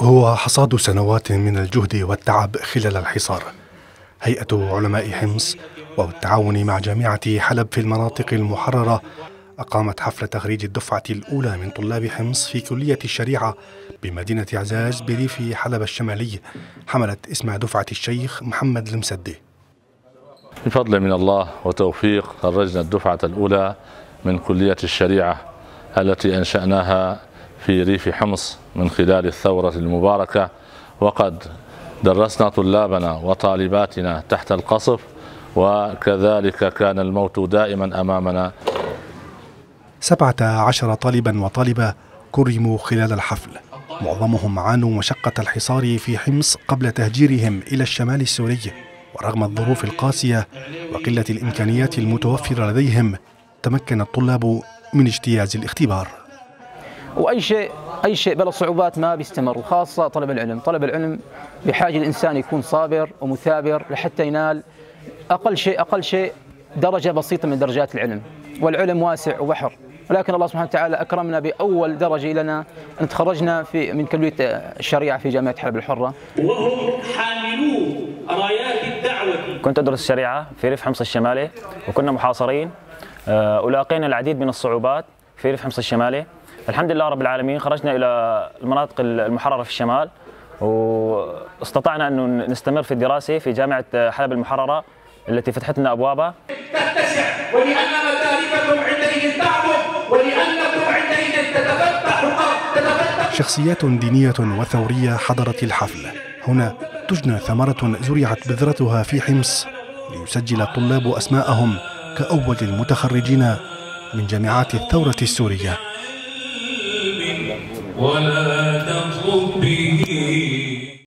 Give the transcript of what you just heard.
هو حصاد سنوات من الجهد والتعب خلال الحصار. هيئة علماء حمص وبالتعاون مع جامعة حلب في المناطق المحررة أقامت حفل تخريج الدفعة الأولى من طلاب حمص في كلية الشريعة بمدينة عزاز بريف حلب الشمالي حملت اسم دفعة الشيخ محمد المسدي. بفضل من الله وتوفيق خرجنا الدفعة الأولى من كلية الشريعة. التي أنشأناها في ريف حمص من خلال الثورة المباركة. وقد درسنا طلابنا وطالباتنا تحت القصف وكذلك كان الموت دائما أمامنا. سبعة عشر طالبا وطالبة كرموا خلال الحفل. معظمهم عانوا مشقة الحصار في حمص قبل تهجيرهم إلى الشمال السوري. ورغم الظروف القاسية وقلة الإمكانيات المتوفرة لديهم تمكن الطلاب من اجتياز الاختبار وأي شيء أي شيء بلا صعوبات ما بيستمر وخاصة طلب العلم، طلب العلم بحاجة الإنسان يكون صابر ومثابر لحتى ينال أقل شيء أقل شيء درجة بسيطة من درجات العلم، والعلم واسع وبحر، ولكن الله سبحانه وتعالى أكرمنا بأول درجة لنا إن تخرجنا في من كلية الشريعة في جامعة حلب الحرة. وهم حاملو رايات. كنت أدرس الشريعة في ريف حمص الشمالي وكنا محاصرين. آه، ولاقينا العديد من الصعوبات في ريف حمص الشمالي. الحمد لله رب العالمين خرجنا إلى المناطق المحررة في الشمال واستطعنا أن نستمر في الدراسة في جامعة حلب المحررة التي فتحت لنا أبوابها. تتسع مدارككم عندئذ تعظم ولانكم عندئذ تتفتح تتفتح شخصيات دينية وثورية حضرت الحفل. هنا تجنى ثمرة زرعت بذرتها في حمص ليسجل الطلاب أسماءهم كأول المتخرجين من جامعات الثورة السورية. ولا تطلب به